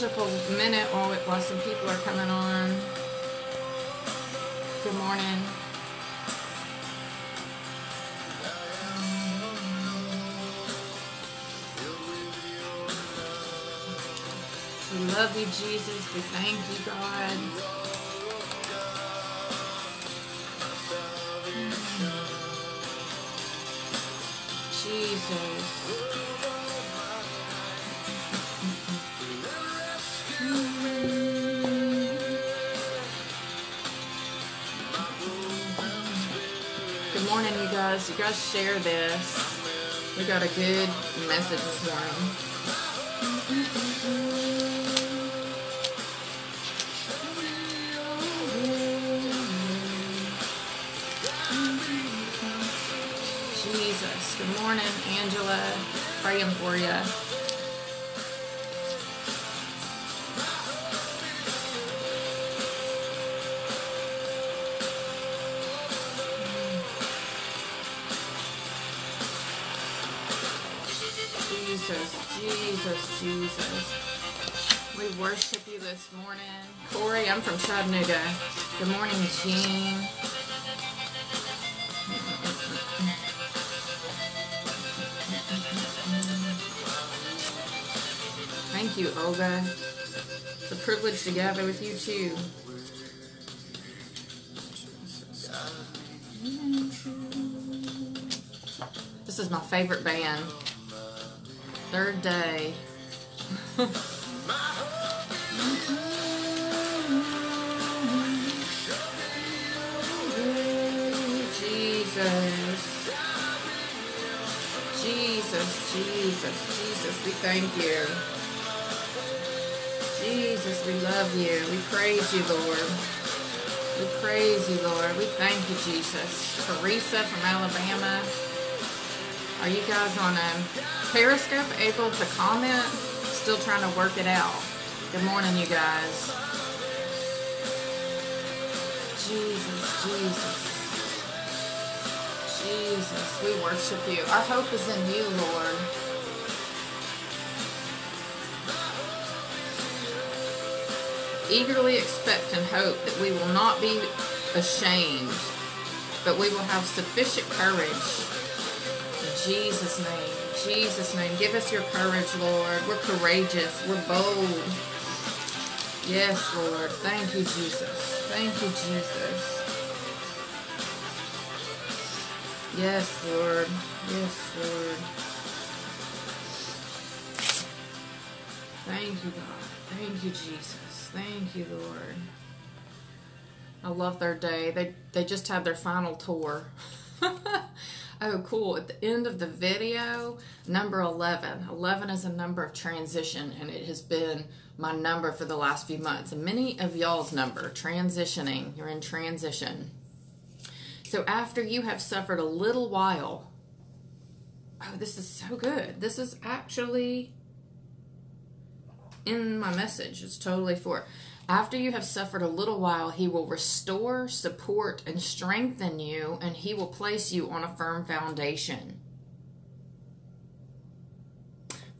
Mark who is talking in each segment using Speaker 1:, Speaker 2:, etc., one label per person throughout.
Speaker 1: worship a minute while, while some people are coming on. Good morning. We love you, Jesus. We thank you, God. Guys. Share this. We got a good message this morning. Jesus. Good morning, Angela. Praying for you. This morning. Corey, I'm from Chattanooga. Good morning, Jean. Thank you, Olga. It's a privilege to gather with you too. This is my favorite band. Third day. Jesus, Jesus, we thank you. Jesus, we love you. We praise you, Lord. We praise you, Lord. We thank you, Jesus. Teresa from Alabama. Are you guys on a Periscope able to comment? Still trying to work it out. Good morning, you guys. Jesus, Jesus. Jesus, we worship you. Our hope is in you, Lord. Eagerly expect and hope that we will not be ashamed, but we will have sufficient courage. In Jesus' name, Jesus' name. Give us your courage, Lord. We're courageous. We're bold. Yes, Lord. Thank you, Jesus. Thank you, Jesus. Yes, Lord. Yes, Lord. Thank you, God. Thank you, Jesus. Thank you, Lord. I love Third Day. They they just had their final tour. oh, cool. At the end of the video, number 11. 11 is a number of transition, and it has been my number for the last few months. And many of y'all's number, transitioning. You're in transition. So after you have suffered a little while, oh, this is so good. This is actually in my message. It's totally for. After you have suffered a little while, he will restore, support, and strengthen you, and he will place you on a firm foundation.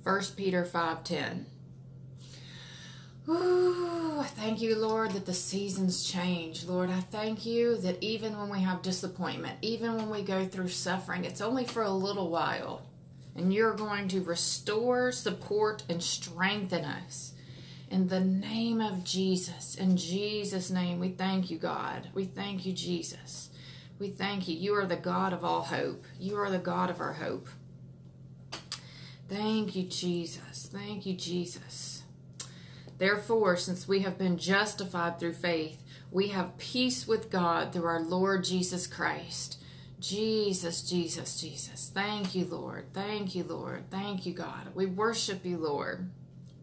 Speaker 1: 1 Peter 5:10. Ooh, I thank you, Lord, that the seasons change. Lord, I thank you that even when we have disappointment, even when we go through suffering, it's only for a little while. And you're going to restore, support, and strengthen us. In the name of Jesus, in Jesus' name, we thank you, God. We thank you, Jesus. We thank you. You are the God of all hope. You are the God of our hope. Thank you, Jesus. Thank you, Jesus. Therefore, since we have been justified through faith, we have peace with God through our Lord Jesus Christ. Jesus, Jesus, Jesus. Thank you, Lord. Thank you, Lord. Thank you, God. We worship you, Lord,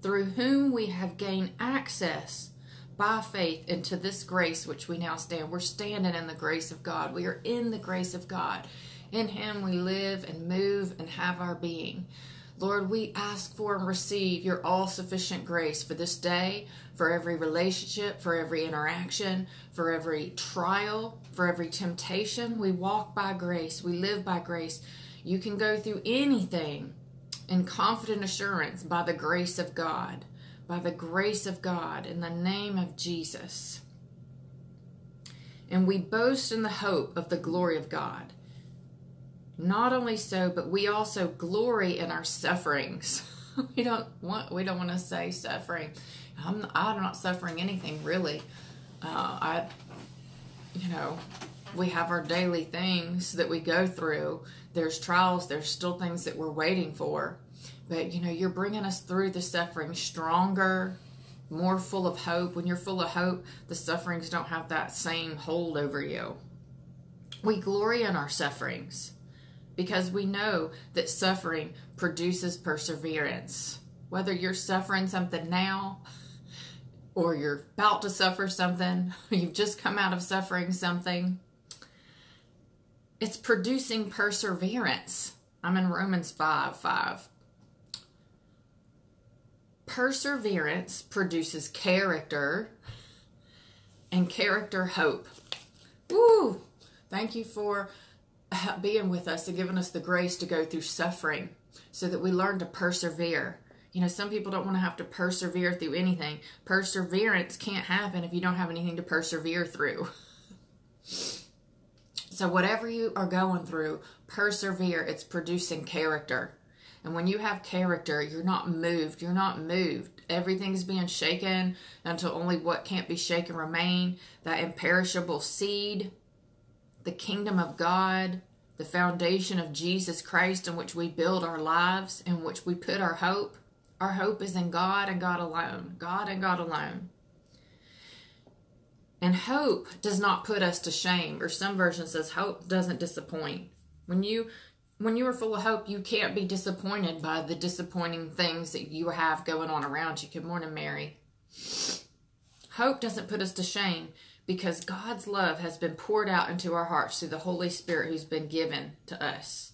Speaker 1: through whom we have gained access by faith into this grace which we now stand. We're standing in the grace of God. We are in the grace of God. In Him we live and move and have our being. Lord, we ask for and receive your all sufficient grace for this day, for every relationship, for every interaction, for every trial, for every temptation. We walk by grace, we live by grace. You can go through anything in confident assurance by the grace of God, by the grace of God, in the name of Jesus. And we boast in the hope of the glory of God. Not only so, but we also glory in our sufferings. we don't want we don't want to say suffering. I'm I'm not suffering anything really. Uh, I, you know, we have our daily things that we go through. There's trials. There's still things that we're waiting for. But you know, you're bringing us through the suffering stronger, more full of hope. When you're full of hope, the sufferings don't have that same hold over you. We glory in our sufferings because we know that suffering produces perseverance. Whether you're suffering something now, or you're about to suffer something, you've just come out of suffering something, it's producing perseverance. I'm in Romans 5 5. Perseverance produces character, and character hope. Woo! Thank you for being with us and giving us the grace to go through suffering so that we learn to persevere. You know, some people don't want to have to persevere through anything. Perseverance can't happen if you don't have anything to persevere through. so, whatever you are going through, persevere. It's producing character. And when you have character, you're not moved. You're not moved. Everything's being shaken until only what can't be shaken remain. That imperishable seed the kingdom of God, the foundation of Jesus Christ in which we build our lives, in which we put our hope. Our hope is in God and God alone. God and God alone. And hope does not put us to shame, or some version says hope doesn't disappoint. When you when you are full of hope, you can't be disappointed by the disappointing things that you have going on around you. Good morning, Mary. Hope doesn't put us to shame because God's love has been poured out into our hearts through the Holy Spirit who's been given to us.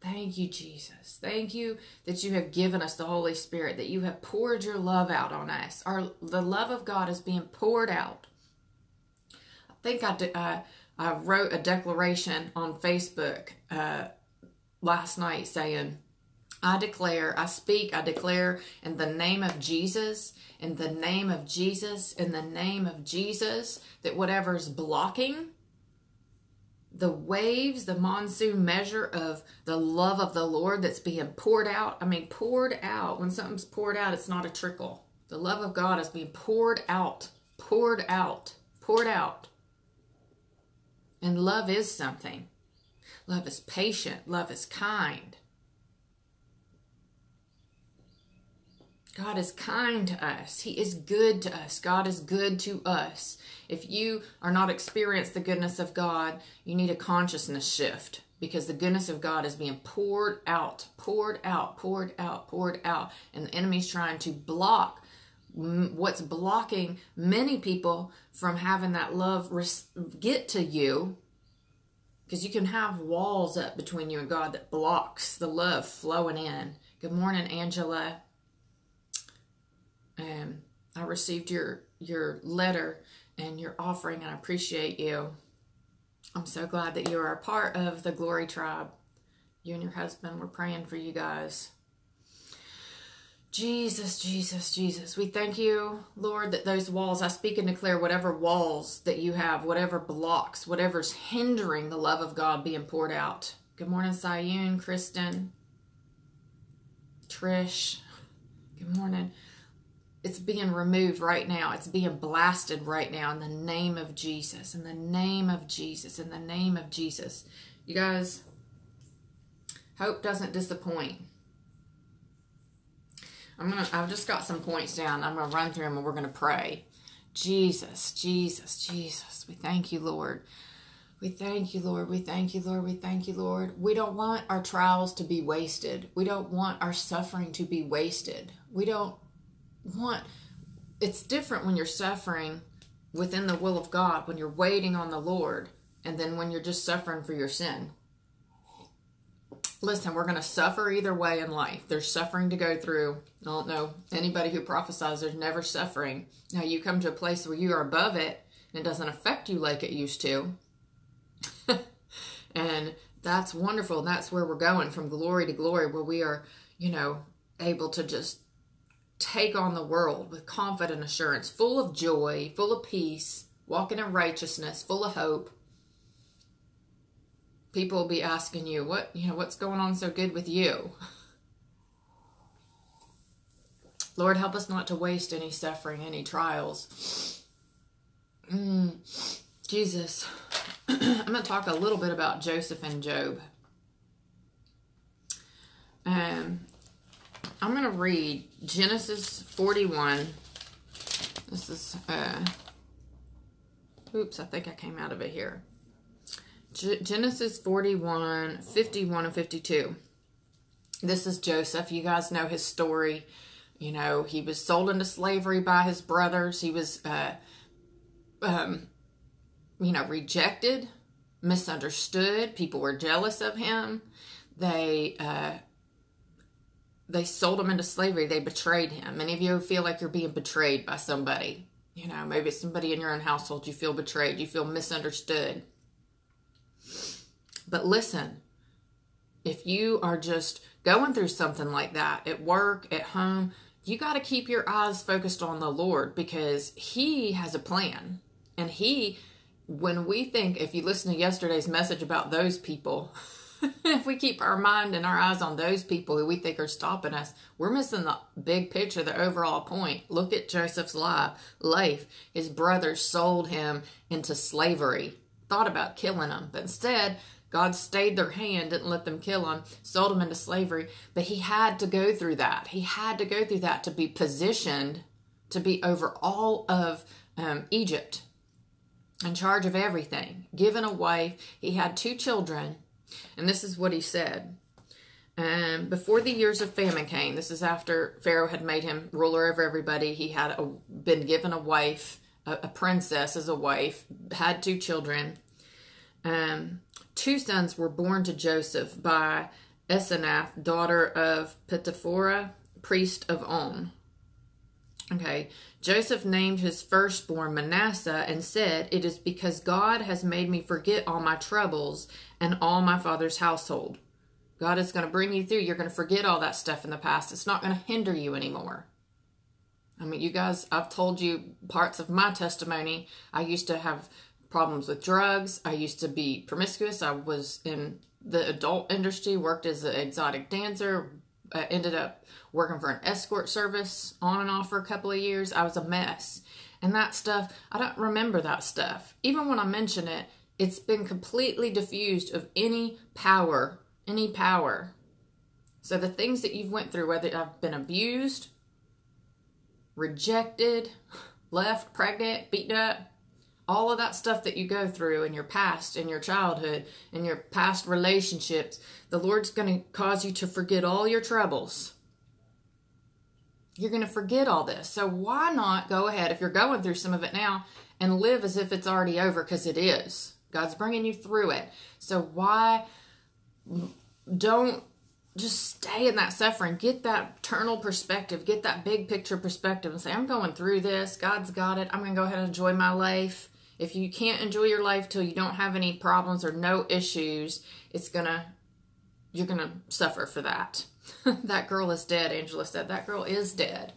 Speaker 1: Thank you, Jesus. Thank you that you have given us the Holy Spirit, that you have poured your love out on us. Our the love of God is being poured out. I think I uh, I wrote a declaration on Facebook uh, last night saying, "I declare, I speak, I declare in the name of Jesus in the name of Jesus, in the name of Jesus, that whatever's blocking the waves, the monsoon measure of the love of the Lord that's being poured out. I mean, poured out. When something's poured out, it's not a trickle. The love of God is being poured out, poured out, poured out. And love is something. Love is patient. Love is kind. God is kind to us. He is good to us. God is good to us. If you are not experienced the goodness of God, you need a consciousness shift because the goodness of God is being poured out, poured out, poured out, poured out. And the enemy's trying to block what's blocking many people from having that love get to you because you can have walls up between you and God that blocks the love flowing in. Good morning, Angela. Um, I received your your letter and your offering, and I appreciate you. I'm so glad that you are a part of the Glory Tribe. You and your husband, we're praying for you guys. Jesus, Jesus, Jesus. We thank you, Lord, that those walls, I speak and declare whatever walls that you have, whatever blocks, whatever's hindering the love of God being poured out. Good morning, Sayun, Kristen, Trish. Good morning it's being removed right now. It's being blasted right now in the name of Jesus. In the name of Jesus. In the name of Jesus. You guys, hope doesn't disappoint. I'm gonna. I've just got some points down. I'm gonna run through them and we're gonna pray. Jesus, Jesus, Jesus. We thank you, Lord. We thank you, Lord. We thank you, Lord. We thank you, Lord. We don't want our trials to be wasted. We don't want our suffering to be wasted. We don't want. It's different when you're suffering within the will of God, when you're waiting on the Lord, and then when you're just suffering for your sin. Listen, we're going to suffer either way in life. There's suffering to go through. I don't know anybody who prophesies there's never suffering. Now, you come to a place where you are above it and it doesn't affect you like it used to. and that's wonderful. And that's where we're going from glory to glory, where we are, you know, able to just take on the world with confident assurance, full of joy, full of peace, walking in righteousness, full of hope. People will be asking you, what, you know, what's going on so good with you? Lord, help us not to waste any suffering, any trials. Mm, Jesus. I'm going to talk a little bit about Joseph and Job. Um, I'm going to read Genesis 41. This is, uh, oops, I think I came out of it here. G- Genesis 41, 51, and 52. This is Joseph. You guys know his story. You know, he was sold into slavery by his brothers. He was, uh, um, you know, rejected, misunderstood. People were jealous of him. They, uh, they sold him into slavery. They betrayed him. Many of you feel like you're being betrayed by somebody. You know, maybe it's somebody in your own household. You feel betrayed. You feel misunderstood. But listen, if you are just going through something like that at work, at home, you got to keep your eyes focused on the Lord because He has a plan. And He, when we think, if you listen to yesterday's message about those people, if we keep our mind and our eyes on those people who we think are stopping us, we're missing the big picture, the overall point. Look at Joseph's life. Life. His brothers sold him into slavery, thought about killing him, but instead, God stayed their hand, didn't let them kill him, sold him into slavery. But he had to go through that. He had to go through that to be positioned to be over all of um, Egypt, in charge of everything, given a wife. He had two children and this is what he said. Um, before the years of famine came, this is after Pharaoh had made him ruler over everybody. He had a, been given a wife, a, a, princess as a wife, had two children. Um, two sons were born to Joseph by Asenath, daughter of Potiphera, priest of On. Okay, Joseph named his firstborn Manasseh and said, It is because God has made me forget all my troubles and all my father's household. God is going to bring you through. You're going to forget all that stuff in the past. It's not going to hinder you anymore. I mean, you guys, I've told you parts of my testimony. I used to have problems with drugs. I used to be promiscuous. I was in the adult industry, worked as an exotic dancer, uh, ended up working for an escort service on and off for a couple of years. I was a mess. And that stuff, I don't remember that stuff. Even when I mention it, it's been completely diffused of any power, any power. So the things that you've went through, whether I've been abused, rejected, left, pregnant, beaten up, all of that stuff that you go through in your past, in your childhood, in your past relationships, the Lord's going to cause you to forget all your troubles. You're going to forget all this. So why not go ahead, if you're going through some of it now, and live as if it's already over because it is. God's bringing you through it. So why don't just stay in that suffering? Get that eternal perspective, get that big picture perspective and say, I'm going through this. God's got it. I'm going to go ahead and enjoy my life. If you can't enjoy your life till you don't have any problems or no issues, it's going to you're going to suffer for that. that girl is dead, Angela said. That girl is dead.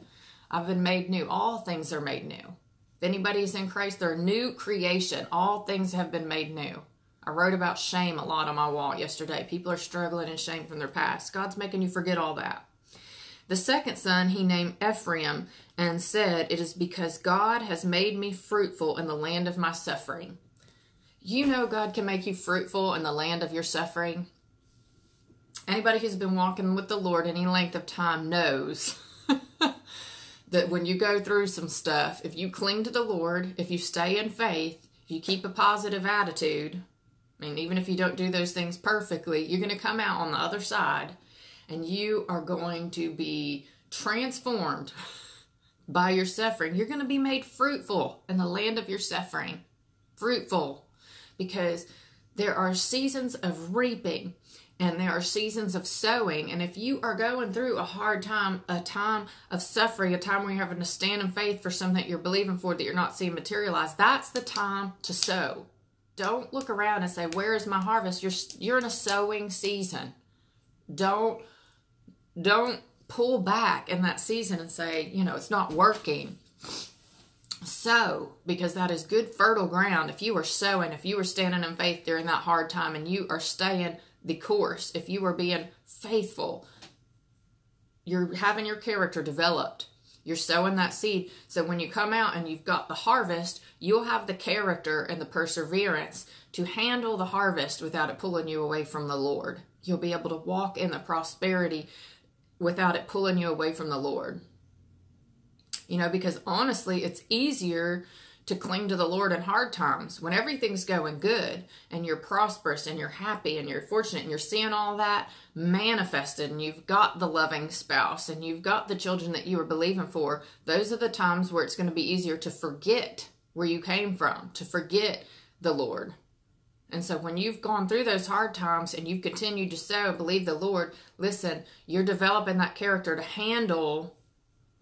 Speaker 1: I've been made new. All things are made new. If anybody's in Christ, they're a new creation. All things have been made new. I wrote about shame a lot on my wall yesterday. People are struggling in shame from their past. God's making you forget all that. The second son he named Ephraim and said, It is because God has made me fruitful in the land of my suffering. You know God can make you fruitful in the land of your suffering. Anybody who's been walking with the Lord any length of time knows that when you go through some stuff, if you cling to the Lord, if you stay in faith, if you keep a positive attitude, I mean, even if you don't do those things perfectly, you're going to come out on the other side and you are going to be transformed by your suffering. You're going to be made fruitful in the land of your suffering. Fruitful. Because there are seasons of reaping and there are seasons of sowing. And if you are going through a hard time, a time of suffering, a time where you're having to stand in faith for something that you're believing for that you're not seeing materialize, that's the time to sow. Don't look around and say, "Where is my harvest?" You're you're in a sowing season. Don't don't pull back in that season and say, you know, it's not working. Sow, because that is good fertile ground. If you are sowing, if you are standing in faith during that hard time and you are staying the course, if you are being faithful, you're having your character developed. You're sowing that seed. So when you come out and you've got the harvest, you'll have the character and the perseverance to handle the harvest without it pulling you away from the Lord. You'll be able to walk in the prosperity without it pulling you away from the Lord. You know, because honestly, it's easier to cling to the Lord in hard times when everything's going good and you're prosperous and you're happy and you're fortunate and you're seeing all that manifested and you've got the loving spouse and you've got the children that you were believing for. Those are the times where it's going to be easier to forget where you came from, to forget the Lord. And so when you've gone through those hard times and you've continued to sow, believe the Lord, listen, you're developing that character to handle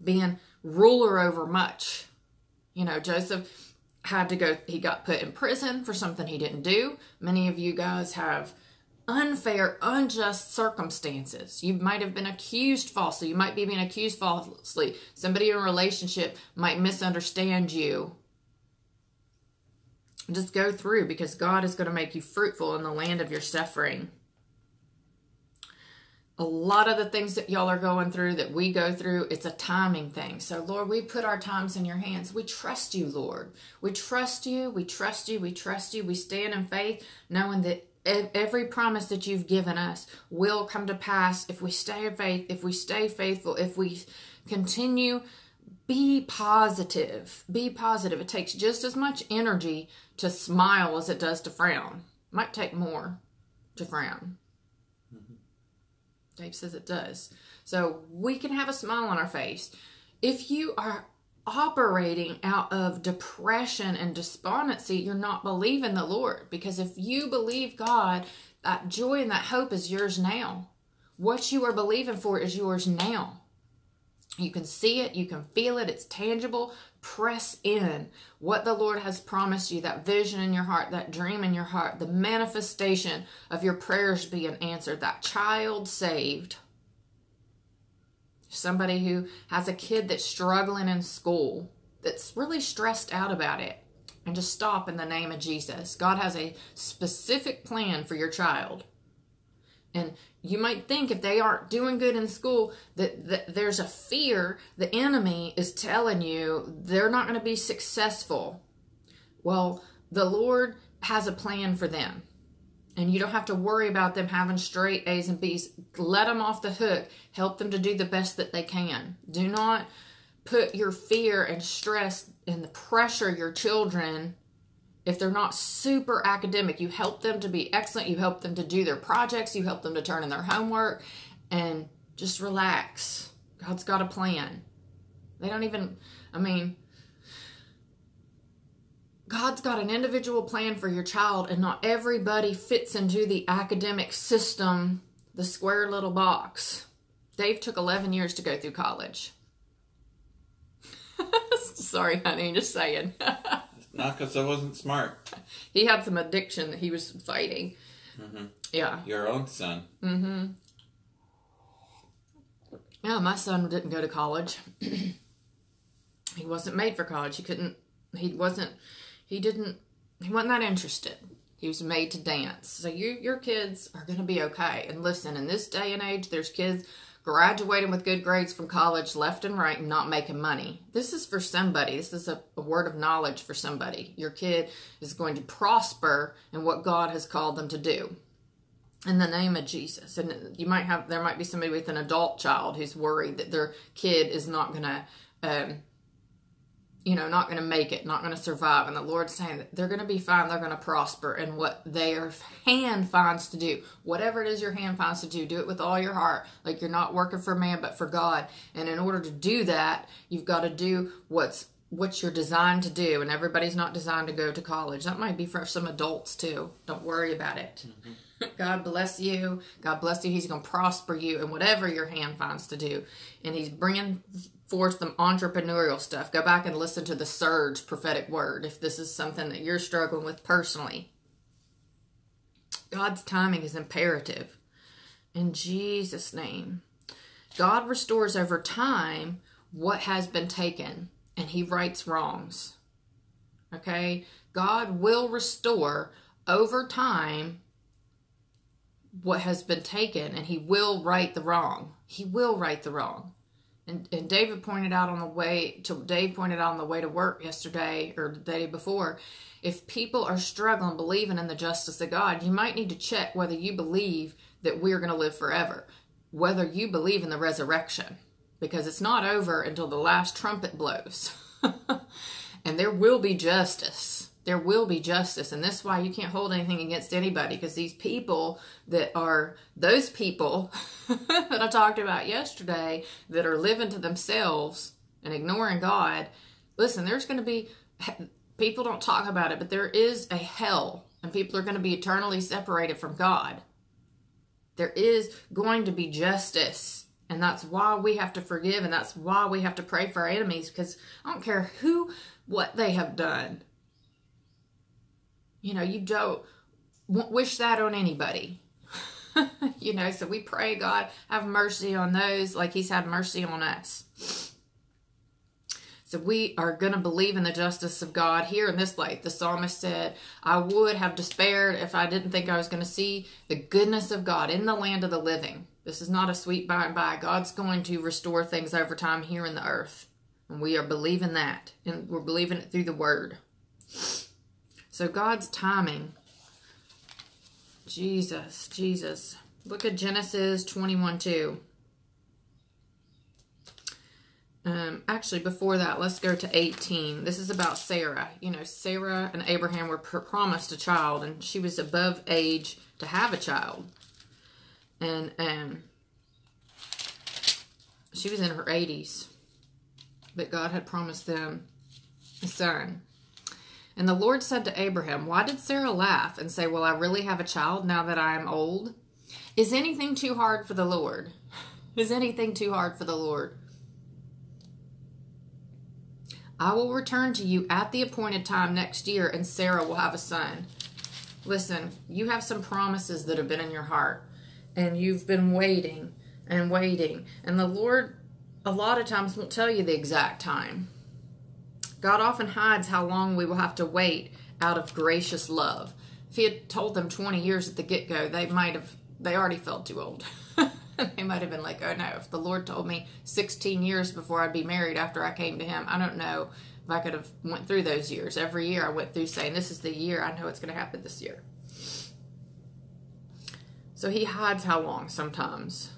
Speaker 1: being ruler over much. You know, Joseph had to go, he got put in prison for something he didn't do. Many of you guys have unfair, unjust circumstances. You might have been accused falsely. You might be being accused falsely. Somebody in a relationship might misunderstand you just go through because God is going to make you fruitful in the land of your suffering. A lot of the things that y'all are going through, that we go through, it's a timing thing. So, Lord, we put our times in your hands. We trust you, Lord. We trust you. We trust you. We trust you. We stand in faith, knowing that every promise that you've given us will come to pass if we stay in faith, if we stay faithful, if we continue be positive. Be positive. It takes just as much energy to smile as it does to frown. Might take more to frown. Dave says it does. So we can have a smile on our face. If you are operating out of depression and despondency, you're not believing the Lord. Because if you believe God, that joy and that hope is yours now. What you are believing for is yours now. You can see it, you can feel it, it's tangible. Press in what the Lord has promised you that vision in your heart, that dream in your heart, the manifestation of your prayers being answered, that child saved. Somebody who has a kid that's struggling in school, that's really stressed out about it, and just stop in the name of Jesus. God has a specific plan for your child. And you might think if they aren't doing good in school that, that there's a fear the enemy is telling you they're not going to be successful. Well, the Lord has a plan for them. And you don't have to worry about them having straight A's and B's. Let them off the hook. Help them to do the best that they can. Do not put your fear and stress and the pressure your children if they're not super academic, you help them to be excellent, you help them to do their projects, you help them to turn in their homework, and just relax. God's got a plan. They don't even, I mean, God's got an individual plan for your child, and not everybody fits into the academic system, the square little box. Dave took 11 years to go through college. Sorry, honey, just saying.
Speaker 2: Not because I wasn't smart.
Speaker 1: He had some addiction that he was fighting. Mm-hmm. Yeah.
Speaker 2: Your own son.
Speaker 1: Mm-hmm. Yeah, my son didn't go to college. he wasn't made for college. He couldn't. He wasn't. He didn't. He wasn't that interested. He was made to dance. So you, your kids are going to be okay. And listen, in this day and age, there's kids graduating with good grades from college left and right and not making money. This is for somebody. This is a, a, word of knowledge for somebody. Your kid is going to prosper in what God has called them to do. In the name of Jesus. And you might have, there might be somebody with an adult child who's worried that their kid is not going to um, you know, not going to make it, not going to survive. And the Lord's saying that they're going to be fine. They're going to prosper in what their hand finds to do. Whatever it is your hand finds to do, do it with all your heart. Like you're not working for man, but for God. And in order to do that, you've got to do what's what you're designed to do. And everybody's not designed to go to college. That might be for some adults too. Don't worry about it. Mm-hmm. God bless you. God bless you. He's going to prosper you in whatever your hand finds to do. And He's bringing for some entrepreneurial stuff, go back and listen to the Surge prophetic word if this is something that you're struggling with personally. God's timing is imperative. In Jesus' name. God restores over time what has been taken and he rights wrongs. Okay? God will restore over time what has been taken and he will right the wrong. He will right the wrong and, and David pointed out on the way to Dave pointed out on the way to work yesterday or the day before, if people are struggling believing in the justice of God, you might need to check whether you believe that we're going to live forever, whether you believe in the resurrection, because it's not over until the last trumpet blows. and there will be justice there will be justice. And that's why you can't hold anything against anybody because these people that are those people that i talked about yesterday that are living to themselves and ignoring god listen there's going to be people don't talk about it but there is a hell and people are going to be eternally separated from god. There is going to be justice and that's why we have to forgive and that's why we have to pray for our enemies because i don't care who what they have done you know, you don't wish that on anybody. you know, so we pray, God, have mercy on those like He's had mercy on us. So we are going to believe in the justice of God here in this life. The psalmist said, I would have despaired if I didn't think I was going to see the goodness of God in the land of the living. This is not a sweet by and by. God's going to restore things over time here in the earth. And we are believing that. And we're believing it through the word. So God's timing. Jesus, Jesus. Look at Genesis 21 2. Um, actually, before that, let's go to 18. This is about Sarah. You know, Sarah and Abraham were pr- promised a child, and she was above age to have a child. And um, she was in her 80s. But God had promised them a son. And the Lord said to Abraham, Why did Sarah laugh and say, Will I really have a child now that I am old? Is anything too hard for the Lord? Is anything too hard for the Lord? I will return to you at the appointed time next year, and Sarah will have a son. Listen, you have some promises that have been in your heart, and you've been waiting and waiting. And the Lord, a lot of times, won't tell you the exact time. God often hides how long we will have to wait out of gracious love. If he had told them 20 years at the get go, they might have, they already felt too old. they might have been like, oh no, if the Lord told me 16 years before I'd be married after I came to him, I don't know if I could have went through those years. Every year I went through saying, this is the year I know it's going to happen this year. So he hides how long sometimes.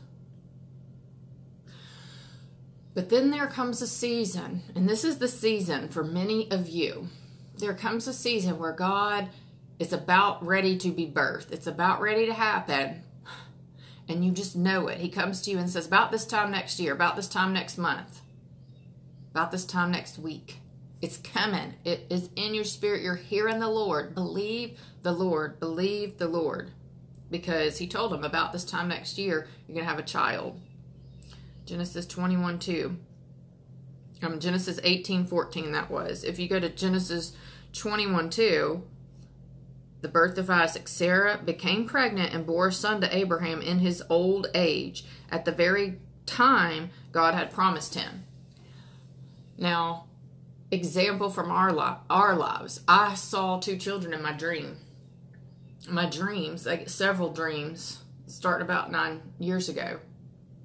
Speaker 1: But then there comes a season, and this is the season for many of you. There comes a season where God is about ready to be birthed. It's about ready to happen. And you just know it. He comes to you and says, About this time next year, about this time next month, about this time next week. It's coming. It is in your spirit. You're hearing the Lord. Believe the Lord. Believe the Lord. Because he told him about this time next year, you're going to have a child. Genesis 21 2. Um, Genesis 18 14, that was. If you go to Genesis 21 2, the birth of Isaac, Sarah became pregnant and bore a son to Abraham in his old age, at the very time God had promised him. Now, example from our li- our lives. I saw two children in my dream. My dreams, get several dreams, starting about nine years ago.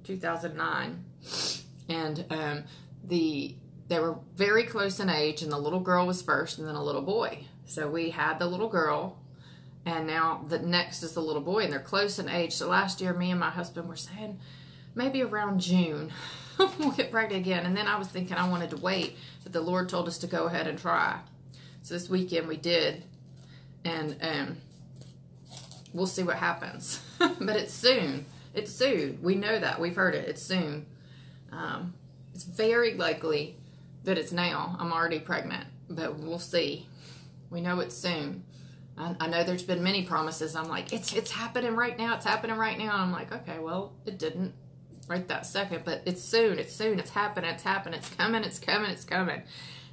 Speaker 1: 2009, and um, the they were very close in age, and the little girl was first, and then a little boy. So we had the little girl, and now the next is the little boy, and they're close in age. So last year, me and my husband were saying maybe around June. we'll get pregnant again. And then I was thinking I wanted to wait, but the Lord told us to go ahead and try. So this weekend we did, and um, we'll see what happens. but it's soon. It's soon. We know that. We've heard it. It's soon. Um, it's very likely that it's now. I'm already pregnant, but we'll see. We know it's soon. I, I know there's been many promises. I'm like, it's it's happening right now. It's happening right now. And I'm like, okay, well, it didn't right that second, but it's soon. It's soon. It's happening. It's happening. It's coming. It's coming. It's coming.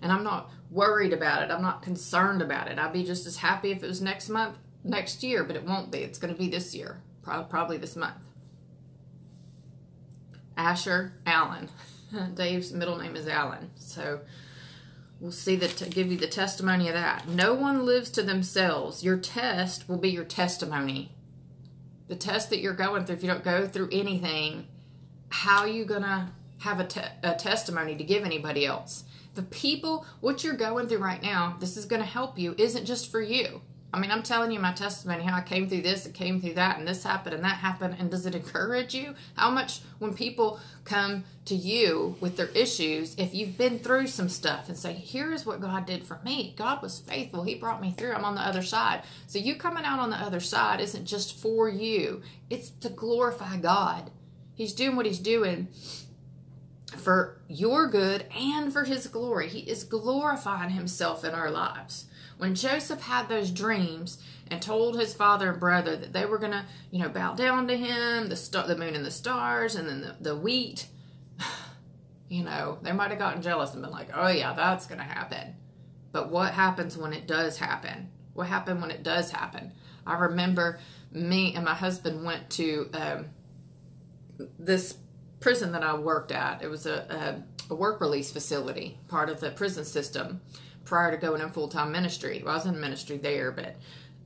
Speaker 1: And I'm not worried about it. I'm not concerned about it. I'd be just as happy if it was next month, next year, but it won't be. It's going to be this year, probably this month. Asher Allen. Dave's middle name is Allen. So we'll see that to give you the testimony of that. No one lives to themselves. Your test will be your testimony. The test that you're going through, if you don't go through anything, how are you going to have a, te- a testimony to give anybody else? The people, what you're going through right now, this is going to help you, isn't just for you. I mean, I'm telling you my testimony, how I came through this it came through that, and this happened and that happened. And does it encourage you? How much, when people come to you with their issues, if you've been through some stuff and say, Here is what God did for me. God was faithful. He brought me through. I'm on the other side. So, you coming out on the other side isn't just for you, it's to glorify God. He's doing what He's doing for your good and for His glory. He is glorifying Himself in our lives when Joseph had those dreams and told his father and brother that they were going to, you know, bow down to him, the star, the moon and the stars, and then the, the wheat, you know, they might have gotten jealous and been like, oh, yeah, that's going to happen. But what happens when it does happen? What happened when it does happen? I remember me and my husband went to um, this prison that I worked at. It was a, a, a work release facility, part of the prison system prior to going in full time ministry. Well, I was in ministry there, but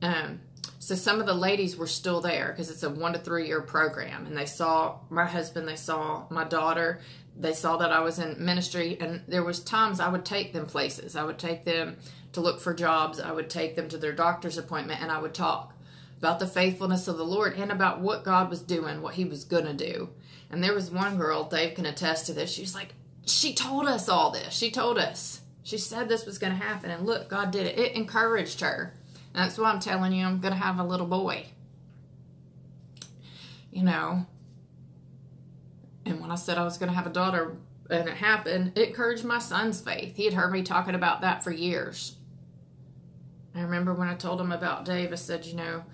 Speaker 1: um, so some of the ladies were still there because it's a one to three year program, and they saw my husband, they saw my daughter, they saw that I was in ministry, and there was times I would take them places. I would take them to look for jobs. I would take them to their doctor's appointment, and I would talk about the faithfulness of the Lord and about what God was doing, what He was gonna do. And there was one girl, Dave can attest to this. She's like, she told us all this. She told us she said this was going to happen, and look, God did it. It encouraged her. And that's why I'm telling you, I'm going to have a little boy. You know, and when I said I was going to have a daughter and it happened, it encouraged my son's faith. He had heard me talking about that for years. I remember when I told him about Dave, I said, you know,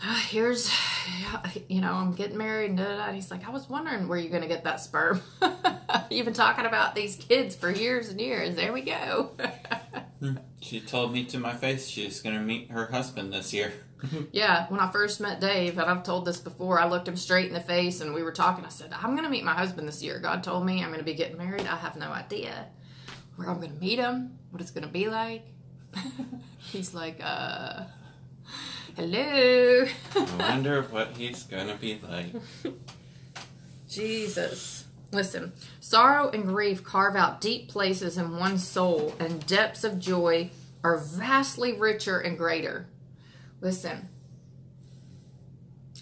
Speaker 1: here's, you know, I'm getting married and, and he's like, I was wondering where you're going to get that sperm. You've been talking about these kids for years and years. There we go.
Speaker 2: she told me to my face she's going to meet her husband this year.
Speaker 1: yeah, when I first met Dave, and I've told this before, I looked him straight in the face and we were talking. I said, I'm going to meet my husband this year. God told me I'm going to be getting married. I have no idea where I'm going to meet him, what it's going to be like. He's like, uh, hello.
Speaker 2: I wonder what he's going to be like.
Speaker 1: Jesus. Listen, sorrow and grief carve out deep places in one's soul, and depths of joy are vastly richer and greater. Listen,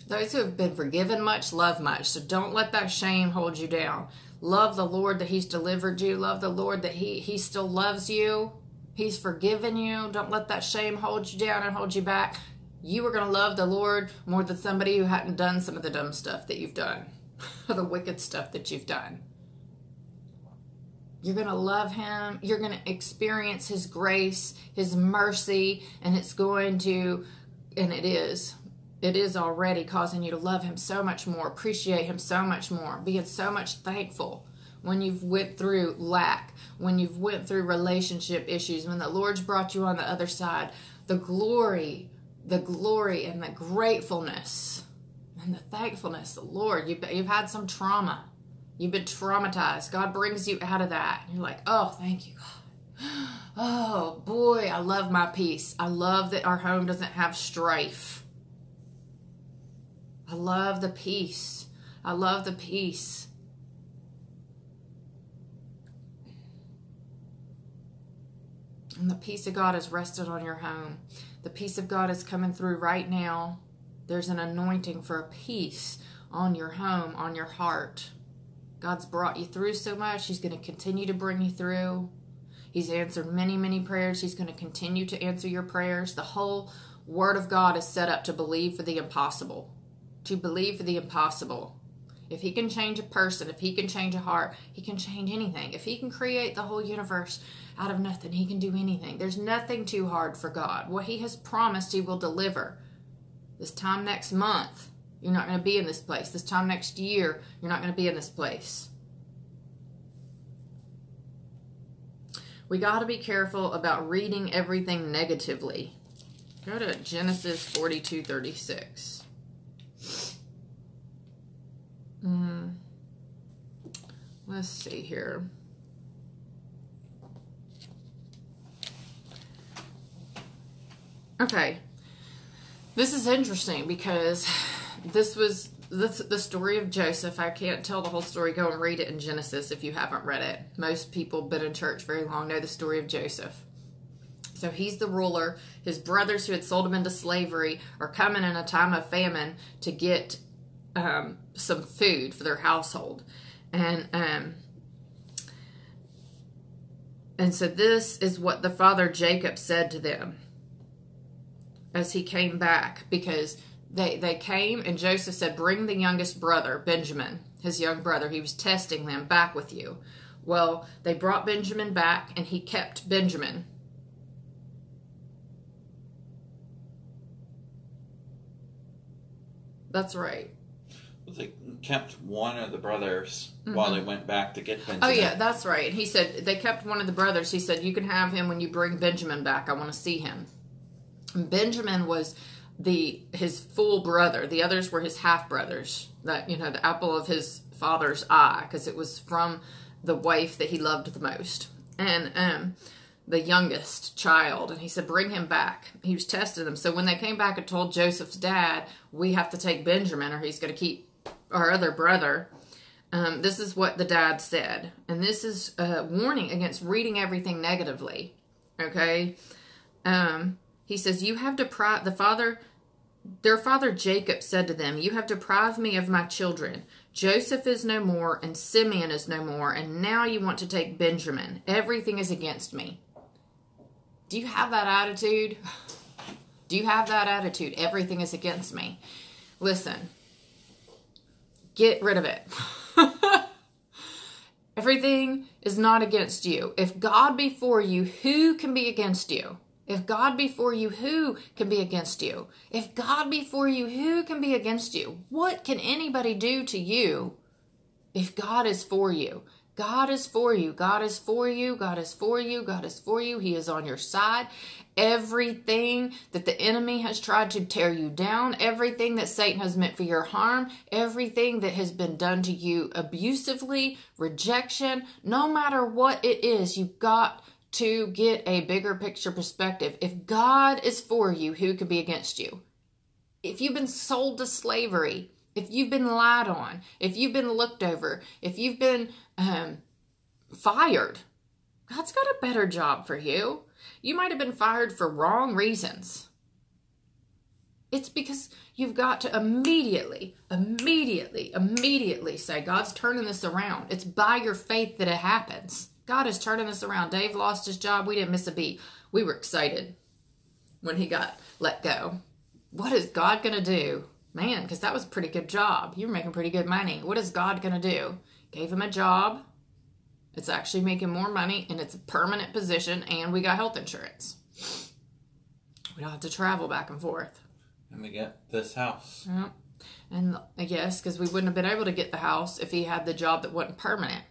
Speaker 1: those who have been forgiven much love much, so don't let that shame hold you down. Love the Lord that He's delivered you. Love the Lord that He He still loves you. He's forgiven you. Don't let that shame hold you down and hold you back. You are going to love the Lord more than somebody who hadn't done some of the dumb stuff that you've done. the wicked stuff that you've done. You're going to love him. You're going to experience his grace, his mercy, and it's going to, and it is, it is already causing you to love him so much more, appreciate him so much more, being so much thankful when you've went through lack, when you've went through relationship issues, when the Lord's brought you on the other side, the glory, the glory and the gratefulness and the thankfulness, the Lord, you've, you've had some trauma. You've been traumatized. God brings you out of that. And you're like, oh, thank you, God. Oh, boy, I love my peace. I love that our home doesn't have strife. I love the peace. I love the peace. And the peace of God has rested on your home. The peace of God is coming through right now there's an anointing for a peace on your home, on your heart. God's brought you through so much. He's going to continue to bring you through. He's answered many, many prayers. He's going to continue to answer your prayers. The whole Word of God is set up to believe for the impossible. To believe for the impossible. If He can change a person, if He can change a heart, He can change anything. If He can create the whole universe out of nothing, He can do anything. There's nothing too hard for God. What He has promised, He will deliver. This time next month, you're not going to be in this place. This time next year, you're not going to be in this place. We got to be careful about reading everything negatively. Go to Genesis 42 36. Mm. Let's see here. Okay. This is interesting because this was the, the story of Joseph. I can't tell the whole story. Go and read it in Genesis if you haven't read it. Most people been in church very long know the story of Joseph. So he's the ruler. His brothers who had sold him into slavery are coming in a time of famine to get um, some food for their household. And um, and so this is what the father Jacob said to them as he came back because they they came and Joseph said, "Bring the youngest brother, Benjamin, his young brother. He was testing them back with you." Well, they brought Benjamin back, and he kept Benjamin. That's right.
Speaker 2: They kept one of the brothers mm-hmm. while they went back to get Benjamin.
Speaker 1: Oh yeah, that's right. And he said they kept one of the brothers. He said, "You can have him when you bring Benjamin back. I want to see him." Benjamin was the his full brother. The others were his half brothers. That you know, the apple of his father's eye, because it was from the wife that he loved the most, and um, the youngest child. And he said, "Bring him back." He was testing them. So when they came back and told Joseph's dad, "We have to take Benjamin, or he's going to keep our other brother." Um, this is what the dad said, and this is a warning against reading everything negatively. Okay. Um, he says, You have deprived the father, their father Jacob said to them, You have deprived me of my children. Joseph is no more, and Simeon is no more, and now you want to take Benjamin. Everything is against me. Do you have that attitude? Do you have that attitude? Everything is against me. Listen, get rid of it. Everything is not against you. If God be for you, who can be against you? If God be for you, who can be against you? If God be for you, who can be against you? What can anybody do to you if God is for you? God is for you. God is for you. God is for you. God is for you. He is on your side. Everything that the enemy has tried to tear you down, everything that Satan has meant for your harm, everything that has been done to you abusively, rejection, no matter what it is, you've got to get a bigger picture perspective. If God is for you, who could be against you? If you've been sold to slavery, if you've been lied on, if you've been looked over, if you've been um, fired, God's got a better job for you. You might have been fired for wrong reasons. It's because you've got to immediately, immediately, immediately say, God's turning this around. It's by your faith that it happens. God is turning this around. Dave lost his job. We didn't miss a beat. We were excited when he got let go. What is God going to do? Man, because that was a pretty good job. You were making pretty good money. What is God going to do? Gave him a job. It's actually making more money and it's a permanent position, and we got health insurance. We don't have to travel back and forth.
Speaker 2: And we get this house.
Speaker 1: Yeah. And yes, because we wouldn't have been able to get the house if he had the job that wasn't permanent.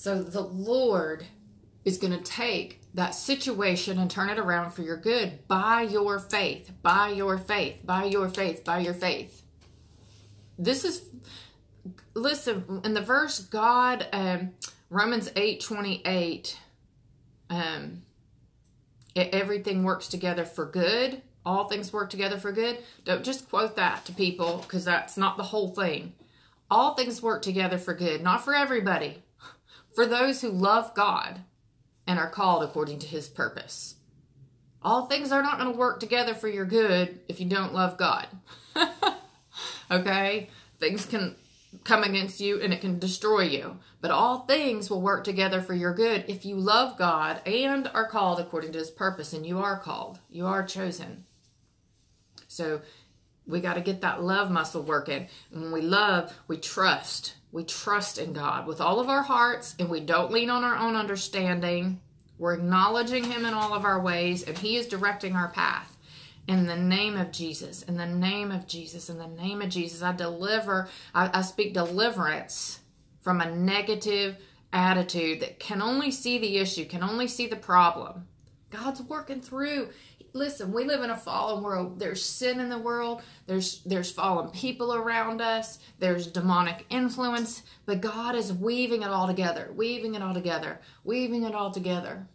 Speaker 1: So the Lord is going to take that situation and turn it around for your good by your faith, by your faith, by your faith, by your faith. This is, listen, in the verse, God, um, Romans 8 28, um, everything works together for good. All things work together for good. Don't just quote that to people because that's not the whole thing. All things work together for good, not for everybody, for those who love God and are called according to his purpose. All things are not going to work together for your good if you don't love God. okay? Things can come against you and it can destroy you. But all things will work together for your good if you love God and are called according to his purpose. And you are called, you are chosen. So we got to get that love muscle working. When we love, we trust. We trust in God with all of our hearts and we don't lean on our own understanding. We're acknowledging him in all of our ways and he is directing our path in the name of Jesus, in the name of Jesus, in the name of Jesus, I deliver, I, I speak deliverance from a negative attitude that can only see the issue, can only see the problem. God's working through. Listen, we live in a fallen world. There's sin in the world. There's there's fallen people around us. There's demonic influence, but God is weaving it all together, weaving it all together, weaving it all together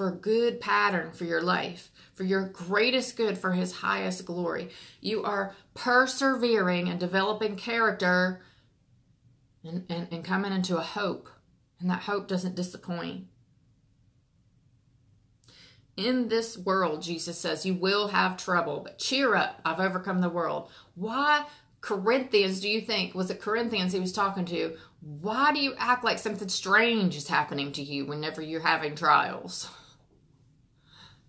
Speaker 1: for a good pattern for your life, for your greatest good, for His highest glory. You are persevering and developing character and, and, and coming into a hope. And that hope doesn't disappoint. In this world, Jesus says, you will have trouble, but cheer up. I've overcome the world. Why Corinthians do you think was it Corinthians he was talking to? Why do you act like something strange is happening to you whenever you're having trials?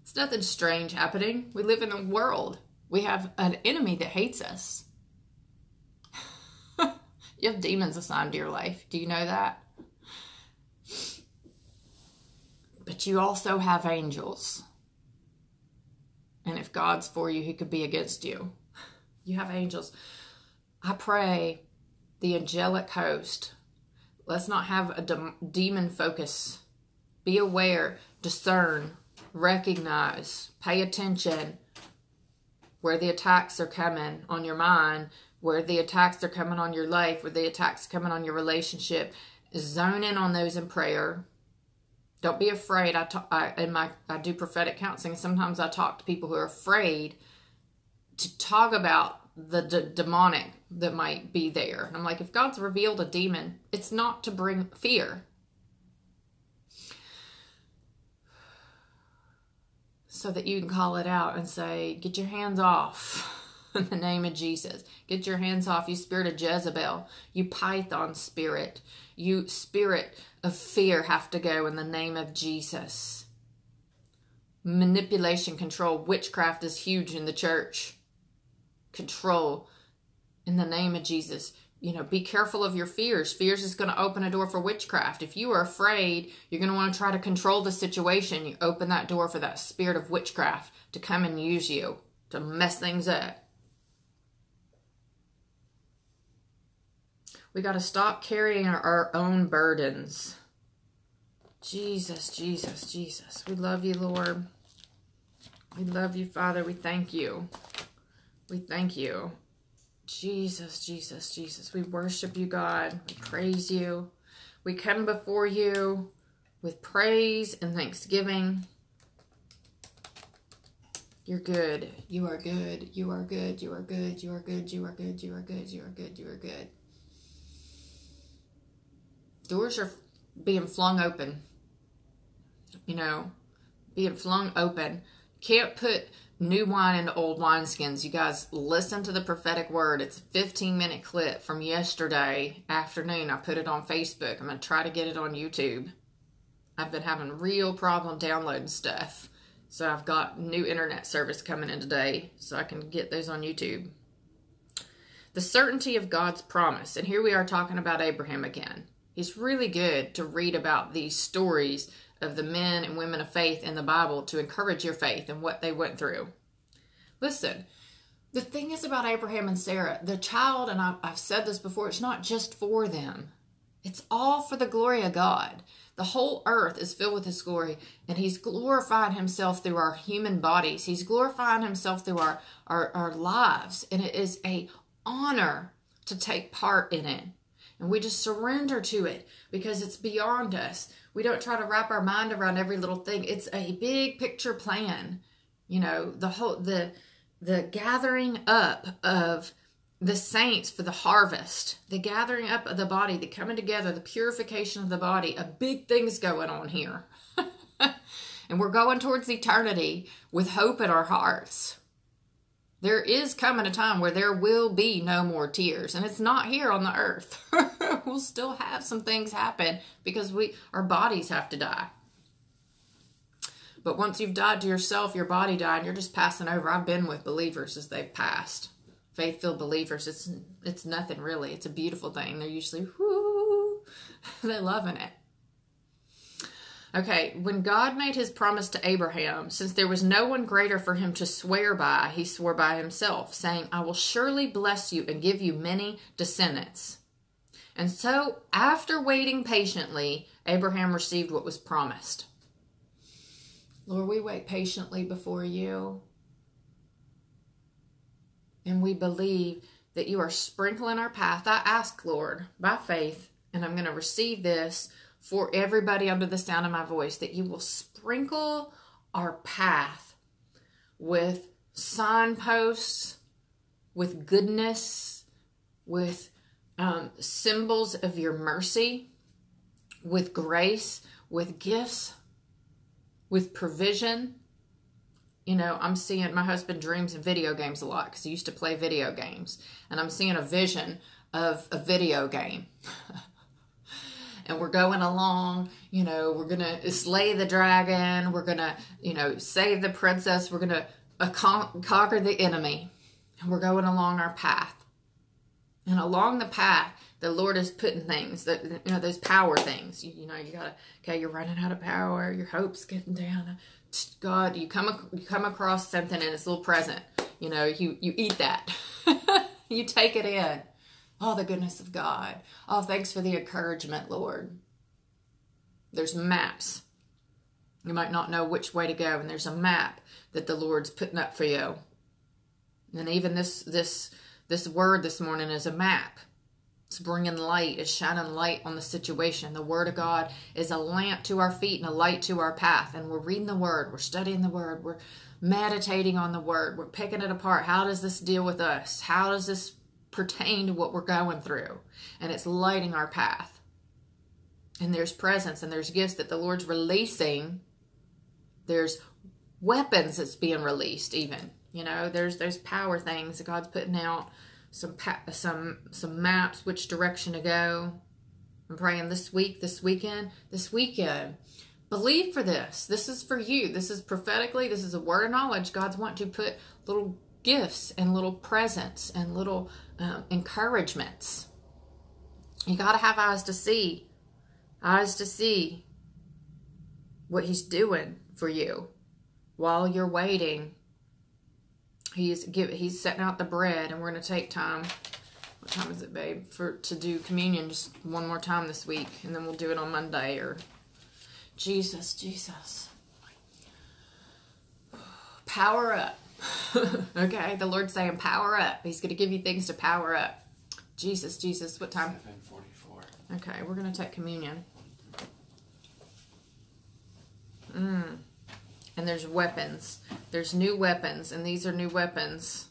Speaker 1: It's nothing strange happening. We live in a world. We have an enemy that hates us. you have demons assigned to your life. Do you know that? But you also have angels. And if God's for you, who could be against you? You have angels. I pray the angelic host. Let's not have a de- demon focus. Be aware, discern, recognize, pay attention where the attacks are coming on your mind, where the attacks are coming on your life, where the attacks are coming on your relationship. Zone in on those in prayer. Don't be afraid. I, talk, I in my I do prophetic counseling. Sometimes I talk to people who are afraid to talk about the d- demonic that might be there. And I'm like, if God's revealed a demon, it's not to bring fear. so that you can call it out and say, Get your hands off in the name of Jesus. Get your hands off, you spirit of Jezebel, you python spirit, you spirit of fear have to go in the name of Jesus. Manipulation, control, witchcraft is huge in the church. Control in the name of Jesus you know, be careful of your fears. Fears is going to open a door for witchcraft. If you are afraid, you're going to want to try to control the situation. You open that door for that spirit of witchcraft to come and use you to mess things up. We got to stop carrying our, our own burdens. Jesus, Jesus, Jesus. We love you, Lord. We love you, Father. We thank you. We thank you. Jesus, Jesus, Jesus. We worship you, God. We praise you. We come before you with praise and thanksgiving. You're good. You are good. You are good. You are good. You are good. You are good. You are good. You are good. You are good. Doors are being flung open. You know, being flung open. Can't put new wine into old wineskins. You guys listen to the prophetic word. It's a 15 minute clip from yesterday afternoon. I put it on Facebook. I'm going to try to get it on YouTube. I've been having real problem downloading stuff. So I've got new internet service coming in today so I can get those on YouTube. The certainty of God's promise. And here we are talking about Abraham again. It's really good to read about these stories of the men and women of faith in the Bible to encourage your faith and what they went through. Listen, the thing is about Abraham and Sarah, the child, and I've, said this before, it's not just for them, it's all for the glory of God. The whole earth is filled with His glory, and He's glorifying Himself through our human bodies. He's glorifying Himself through our, our, our lives, and it is a honor to take part in it. And we just surrender to it because it's beyond us. We don't try to wrap our mind around every little thing. It's a big picture plan. You know, the whole the the gathering up of the saints for the harvest, the gathering up of the body, the coming together, the purification of the body, a big thing's going on here. and we're going towards eternity with hope in our hearts. There is coming a time where there will be no more tears, and it's not here on the earth. we'll still have some things happen because we our bodies have to die. But once you've died to yourself, your body died, and you're just passing over. I've been with believers as they've passed. Faith-filled believers. It's it's nothing really. It's a beautiful thing. They're usually whoo, they're loving it. Okay, when God made his promise to Abraham, since there was no one greater for him to swear by, he swore by himself, saying, I will surely bless you and give you many descendants. And so, after waiting patiently, Abraham received what was promised. Lord, we wait patiently before you. And we believe that you are sprinkling our path. I ask, Lord, by faith, and I'm going to receive this for everybody under the sound of my voice, that you will sprinkle our path with signposts, with goodness, with um, symbols of your mercy, with grace, with gifts, with provision. You know, I'm seeing my husband dreams of video games a lot because he used to play video games, and I'm seeing a vision of a video game. and we're going along, you know, we're going to slay the dragon, we're going to, you know, save the princess, we're going to uh, con- conquer the enemy, and we're going along our path. And along the path, the Lord is putting things that you know those power things. You, you know, you gotta okay, you're running out of power, your hope's getting down. God, you come you come across something and it's a little present. You know, you you eat that, you take it in. Oh, the goodness of God. Oh, thanks for the encouragement, Lord. There's maps. You might not know which way to go, and there's a map that the Lord's putting up for you. And even this this this word this morning is a map. It's bringing light, it's shining light on the situation. The Word of God is a lamp to our feet and a light to our path. And we're reading the Word, we're studying the Word, we're meditating on the Word, we're picking it apart. How does this deal with us? How does this pertain to what we're going through? And it's lighting our path. And there's presence and there's gifts that the Lord's releasing. There's weapons that's being released, even. You know, there's there's power things that God's putting out some some some maps, which direction to go. I'm praying this week, this weekend, this weekend. Believe for this. This is for you. This is prophetically. This is a word of knowledge. God's want to put little gifts and little presents and little um, encouragements. You got to have eyes to see, eyes to see what He's doing for you while you're waiting. He's give he's setting out the bread and we're going to take time. What time is it babe? For to do communion just one more time this week and then we'll do it on monday or jesus jesus. Power up okay the lord's saying power up he's going to give you things to power up jesus jesus what time
Speaker 2: 744
Speaker 1: okay we're going to take communion mm and there's weapons. There's new weapons, and these are new weapons.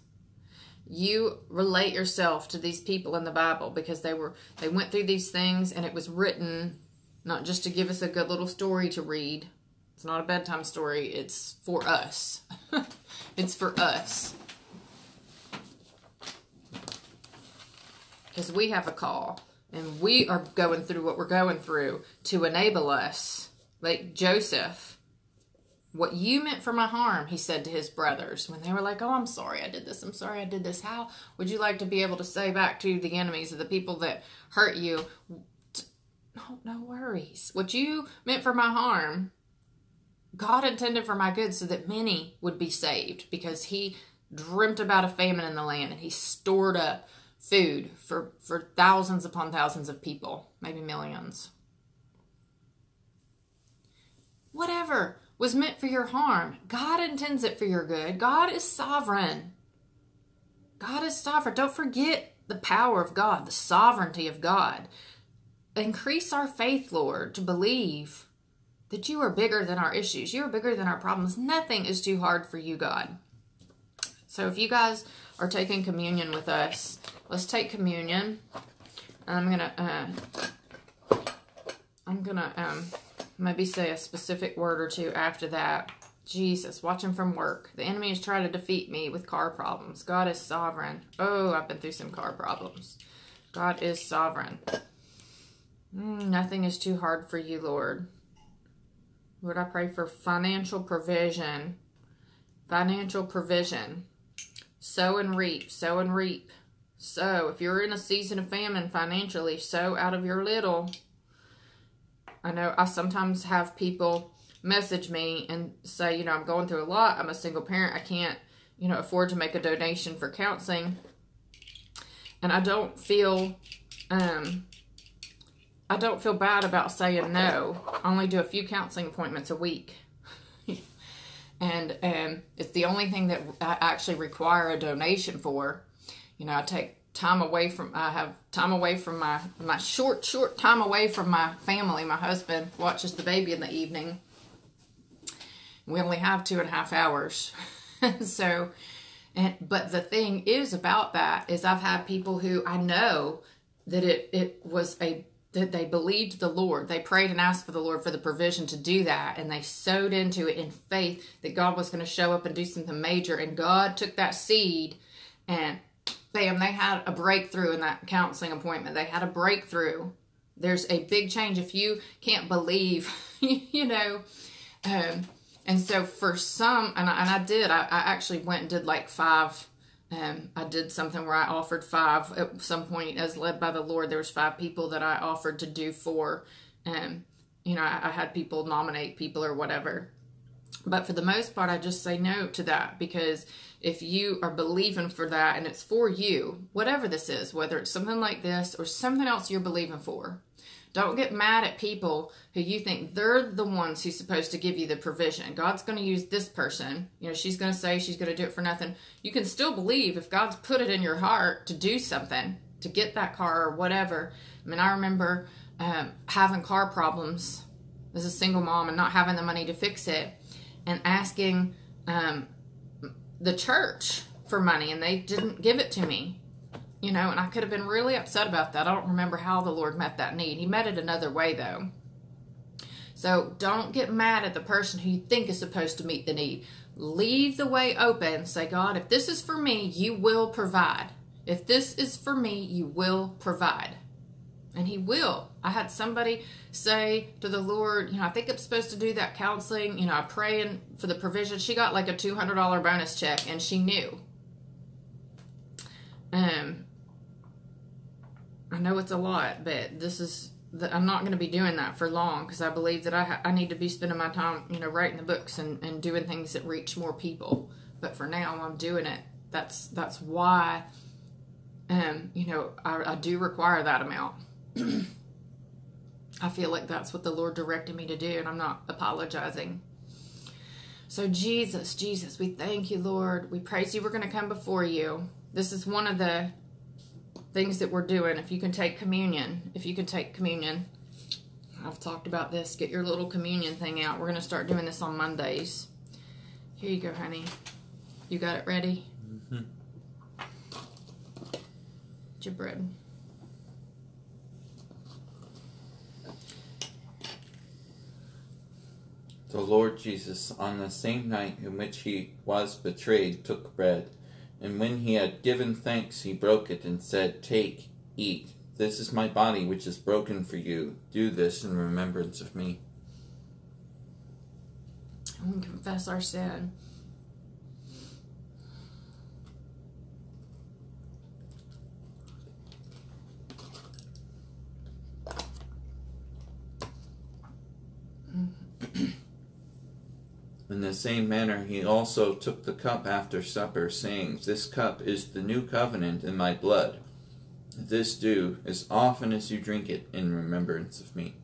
Speaker 1: You relate yourself to these people in the Bible because they were they went through these things and it was written not just to give us a good little story to read. It's not a bedtime story, it's for us. it's for us. Because we have a call and we are going through what we're going through to enable us, like Joseph what you meant for my harm, he said to his brothers when they were like, Oh, I'm sorry I did this. I'm sorry I did this. How would you like to be able to say back to the enemies of the people that hurt you? No, no worries. What you meant for my harm, God intended for my good so that many would be saved because he dreamt about a famine in the land and he stored up food for, for thousands upon thousands of people, maybe millions. Whatever was meant for your harm. God intends it for your good. God is sovereign. God is sovereign. Don't forget the power of God, the sovereignty of God. Increase our faith, Lord, to believe that you are bigger than our issues. You are bigger than our problems. Nothing is too hard for you, God. So if you guys are taking communion with us, let's take communion. I'm gonna, uh, I'm gonna um, maybe say a specific word or two after that Jesus, watching from work. The enemy is trying to defeat me with car problems. God is sovereign. Oh, I've been through some car problems. God is sovereign. Mm, nothing is too hard for you, Lord. Lord, I pray for financial provision. Financial provision. Sow and reap, sow and reap. So, if you're in a season of famine financially, sow out of your little. I know I sometimes have people message me and say, you know, I'm going through a lot. I'm a single parent. I can't, you know, afford to make a donation for counseling. And I don't feel um I don't feel bad about saying no. I only do a few counseling appointments a week. and um, it's the only thing that I actually require a donation for. You know, I take time away from I have time away from my my short short time away from my family. My husband watches the baby in the evening. We only have two and a half hours, so. And but the thing is about that is I've had people who I know that it it was a that they believed the Lord. They prayed and asked for the Lord for the provision to do that. And they sowed into it in faith that God was going to show up and do something major. And God took that seed and bam, they had a breakthrough in that counseling appointment. They had a breakthrough. There's a big change if you can't believe, you know. Um, and so for some, and I, and I did, I, I actually went and did like five um, I did something where I offered five at some point, as led by the Lord. There was five people that I offered to do for. Um, you know, I, I had people nominate people or whatever. But for the most part, I just say no to that because if you are believing for that and it's for you, whatever this is, whether it's something like this or something else you're believing for, don't get mad at people who you think they're the ones who's supposed to give you the provision. God's going to use this person. You know, she's going to say she's going to do it for nothing. You can still believe if God's put it in your heart to do something, to get that car or whatever. I mean, I remember um, having car problems as a single mom and not having the money to fix it and asking um, the church for money, and they didn't give it to me you know, and I could have been really upset about that. I don't remember how the Lord met that need. He met it another way, though. So don't get mad at the person who you think is supposed to meet the need. Leave the way open. Say, God, if this is for me, you will provide. If this is for me, you will provide. And He will. I had somebody say to the Lord, you know, I think I'm supposed to do that counseling. You know, I pray praying for the provision. She got like a $200 bonus check and she knew. Um, I know it's a lot, but this is that I'm not going to be doing that for long because I believe that I ha- I need to be spending my time, you know, writing the books and, and doing things that reach more people. But for now, I'm doing it. That's that's why, um, you know, I, I do require that amount. I feel like that's what the Lord directed me to do, and I'm not apologizing. So, Jesus, Jesus, we thank you, Lord. We praise you. We're going to come before you. This is one of the things that we're doing. If you can take communion, if you can take communion, I've talked about this. Get your little communion thing out. We're going to start doing this on Mondays. Here you go, honey. You got it ready? Mm-hmm. Your bread.
Speaker 2: The Lord Jesus, on the same night in which he was betrayed, took bread. And when he had given thanks, he broke it and said, Take, eat. This is my body, which is broken for you. Do this in remembrance of me.
Speaker 1: And we confess our sin.
Speaker 2: In the same manner, he also took the cup after supper, saying, This cup is the new covenant in my blood. This do as often as you drink it in remembrance of me.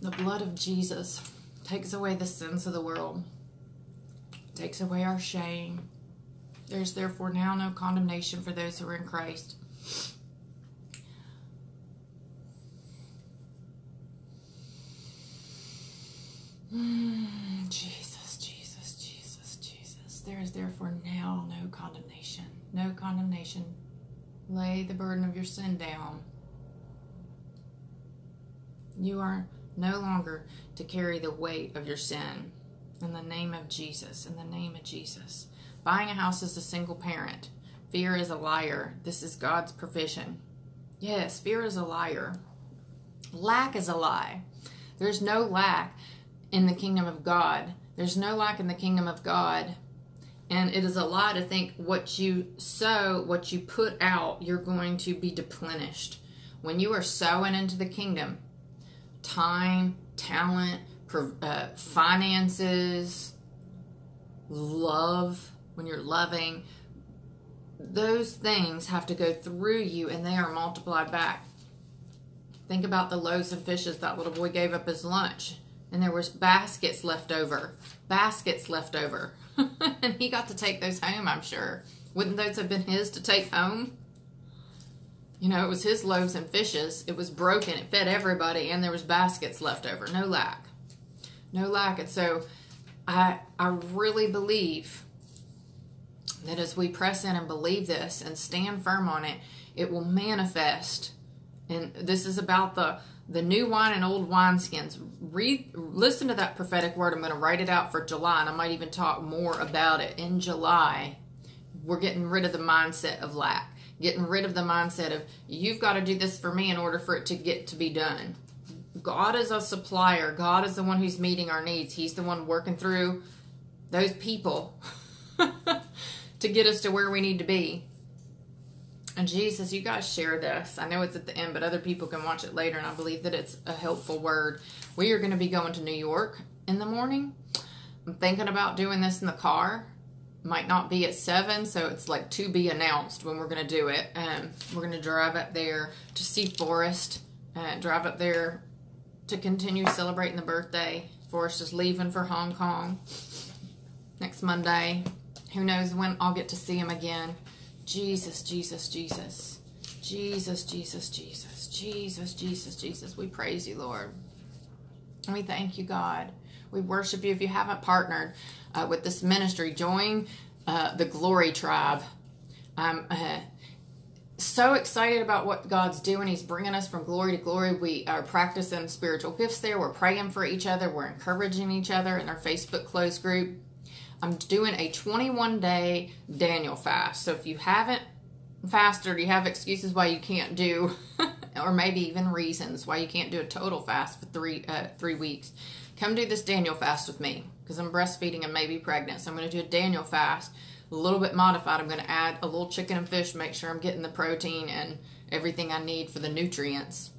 Speaker 1: The blood of Jesus takes away the sins of the world, takes away our shame. There's therefore now no condemnation for those who are in Christ. Jesus, Jesus, Jesus, Jesus. There is therefore now no condemnation. No condemnation. Lay the burden of your sin down. You are no longer to carry the weight of your sin. In the name of Jesus, in the name of Jesus. Buying a house as a single parent. Fear is a liar. This is God's provision. Yes, fear is a liar. Lack is a lie. There's no lack in the kingdom of God. There's no lack in the kingdom of God. And it is a lie to think what you sow, what you put out, you're going to be deplenished. When you are sowing into the kingdom, time, talent, uh, finances, love, when you're loving, those things have to go through you and they are multiplied back. Think about the loaves and fishes that little boy gave up his lunch and there was baskets left over. Baskets left over. and he got to take those home, I'm sure. Wouldn't those have been his to take home? You know, it was his loaves and fishes. It was broken. It fed everybody, and there was baskets left over. No lack. No lack. And so I I really believe that as we press in and believe this and stand firm on it, it will manifest. And this is about the the new wine and old wineskins. Read, listen to that prophetic word. I'm going to write it out for July, and I might even talk more about it in July. We're getting rid of the mindset of lack getting rid of the mindset of you've got to do this for me in order for it to get to be done. God is a supplier. God is the one who's meeting our needs. He's the one working through those people to get us to where we need to be. And Jesus, you guys share this. I know it's at the end, but other people can watch it later, and I believe that it's a helpful word. We are going to be going to New York in the morning. I'm thinking about doing this in the car might not be at seven, so it's like to be announced when we're going to do it. Um, we're going to drive up there to see Forrest, uh, drive up there to continue celebrating the birthday. Forrest is leaving for Hong Kong next Monday. Who knows when I'll get to see him again. Jesus, Jesus, Jesus. Jesus, Jesus, Jesus. Jesus, Jesus, Jesus. We praise you, Lord. We thank you, God. We worship you. If you haven't partnered uh, with this ministry, join uh, the Glory Tribe. I'm uh, so excited about what God's doing. He's bringing us from glory to glory. We are practicing spiritual gifts there. We're praying for each other. We're encouraging each other in our Facebook closed group. I'm doing a 21 day Daniel fast. So if you haven't fasted you have excuses why you can't do, or maybe even reasons why you can't do a total fast for three uh, three weeks, come do this Daniel fast with me because I'm breastfeeding and maybe pregnant. So I'm going to do a Daniel fast, a little bit modified. I'm going to add a little chicken and fish, make sure I'm getting the protein and everything I need for the nutrients.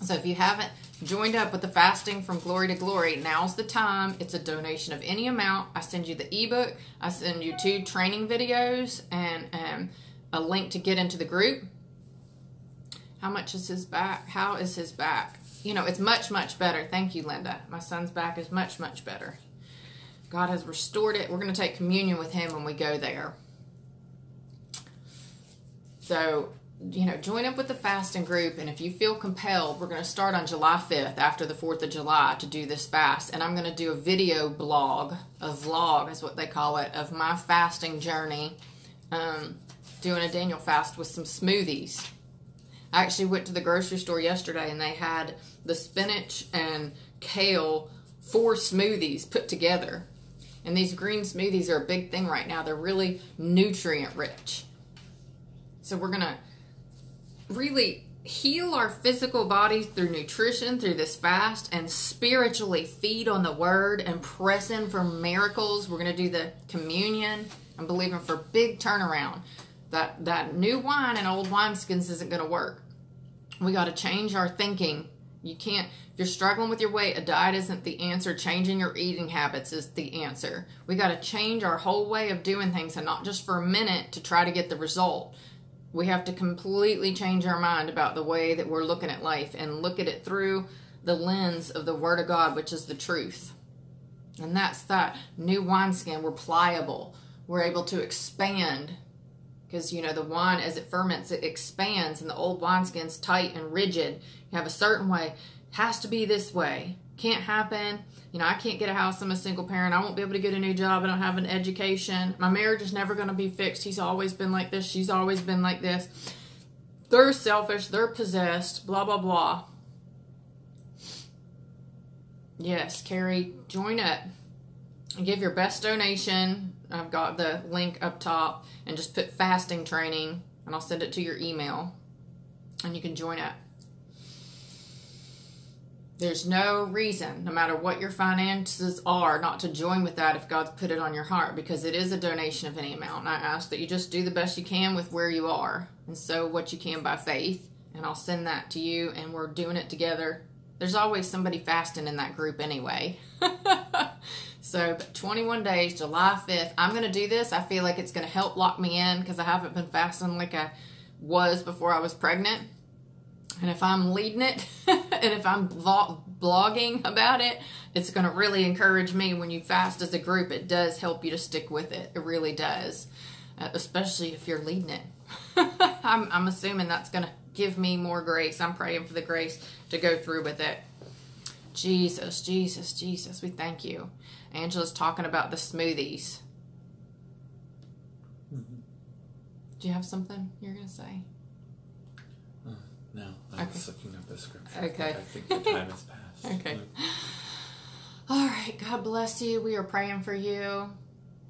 Speaker 1: So if you haven't joined up with the fasting from glory to glory, now's the time. It's a donation of any amount. I send you the ebook. I send you two training videos and um, a link to get into the group. How much is his back? How is his back? you know, it's much, much better. Thank you, Linda. My son's back is much, much better. God has restored it. We're going to take communion with him when we go there. So, you know, join up with the fasting group. And if you feel compelled, we're going to start on July 5th after the 4th of July to do this fast. And I'm going to do a video blog, a vlog is what they call it, of my fasting journey. Um, doing a Daniel fast with some smoothies I actually went to the grocery store yesterday and they had the spinach and kale four smoothies put together. And these green smoothies are a big thing right now. They're really nutrient rich. So we're going to really heal our physical bodies through nutrition, through this fast, and spiritually feed on the word and press in for miracles. We're going to do the communion. I'm believing for big turnaround. That that new wine and old wineskins isn't going to work. We got to change our thinking. You can't if you're struggling with your weight, a diet isn't the answer. Changing your eating habits is the answer. We got to change our whole way of doing things and not just for a minute to try to get the result. We have to completely change our mind about the way that we're looking at life and look at it through the lens of the Word of God, which is the truth. And that's that new wineskin. We're pliable. We're able to expand because you know the wine as it ferments it expands and the old wineskin's tight and rigid you have a certain way has to be this way can't happen you know i can't get a house. I'm a single parent. I won't be able to get a new job. I don't have an education. My marriage is never going to be fixed. He's always been like this. She's always been like this. They're selfish. They're possessed. Blah blah blah. Yes, Carrie, join up. Give your best donation. I've got the link up top. And just put fasting training and I'll send it to your email and you can join up. There's no reason, no matter what your finances are, not to join with that if God's put it on your heart because it is a donation of any amount. And I ask that you just do the best you can with where you are and sow what you can by faith. And I'll send that to you and we're doing it together. There's always somebody fasting in that group anyway. so, 21 days, July 5th. I'm going to do this. I feel like it's going to help lock me in because I haven't been fasting like I was before I was pregnant and if I'm leading it and if I'm blogging about it, it's going to really encourage me when you fast as a group. It does help you to stick with it. It really does, uh, especially if you're leading it. I'm, I'm assuming that's going to give me more grace. I'm praying for the grace to go through with it. Jesus, Jesus, Jesus, we thank you. Angela's talking about the smoothies. Mm-hmm. Do you have something you're going to say?
Speaker 2: I okay. was looking up the scripture.
Speaker 1: Okay. I
Speaker 2: think the time has passed.
Speaker 1: okay. All right. God bless you. We are praying for you.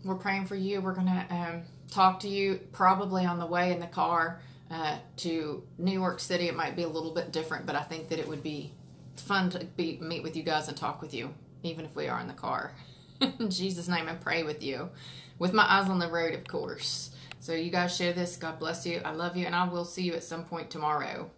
Speaker 1: We're praying for you. We're going to um, talk to you probably on the way in the car uh, to New York City. It might be a little bit different, but I think that it would be fun to be meet with you guys and talk with you, even if we are in the car. in Jesus' name, and pray with you, with my eyes on the road, of course. So you guys share this. God bless you. I love you, and I will see you at some point tomorrow.